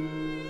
Música